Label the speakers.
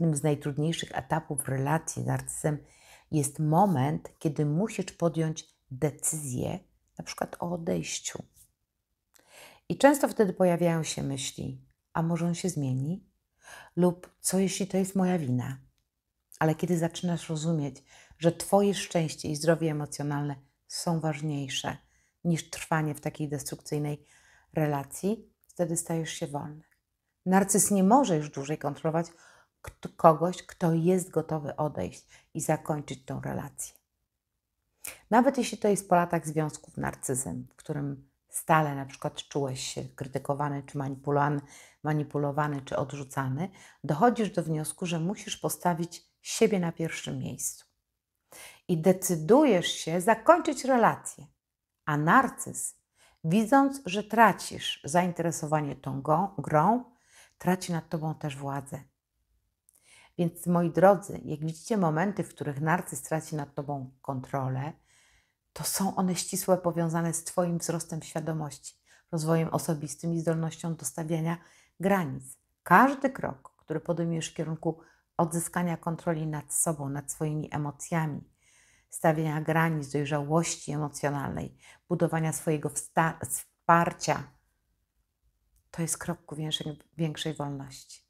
Speaker 1: jednym z najtrudniejszych etapów relacji z narcyzem jest moment, kiedy musisz podjąć decyzję, na przykład o odejściu. I często wtedy pojawiają się myśli: a może on się zmieni? Lub co jeśli to jest moja wina? Ale kiedy zaczynasz rozumieć, że Twoje szczęście i zdrowie emocjonalne są ważniejsze niż trwanie w takiej destrukcyjnej relacji, wtedy stajesz się wolny. Narcyz nie może już dłużej kontrolować kogoś, kto jest gotowy odejść i zakończyć tą relację. Nawet jeśli to jest po latach związków z narcyzem, w którym stale na przykład czułeś się krytykowany, czy manipulowany, manipulowany, czy odrzucany, dochodzisz do wniosku, że musisz postawić siebie na pierwszym miejscu. I decydujesz się zakończyć relację. A narcyz, widząc, że tracisz zainteresowanie tą grą, traci nad tobą też władzę. Więc moi drodzy, jak widzicie momenty, w których narcyz traci nad tobą kontrolę, to są one ścisłe powiązane z Twoim wzrostem świadomości, rozwojem osobistym i zdolnością do stawiania granic. Każdy krok, który podejmujesz w kierunku odzyskania kontroli nad sobą, nad swoimi emocjami, stawiania granic, dojrzałości emocjonalnej, budowania swojego wsparcia, to jest krok ku większej, większej wolności.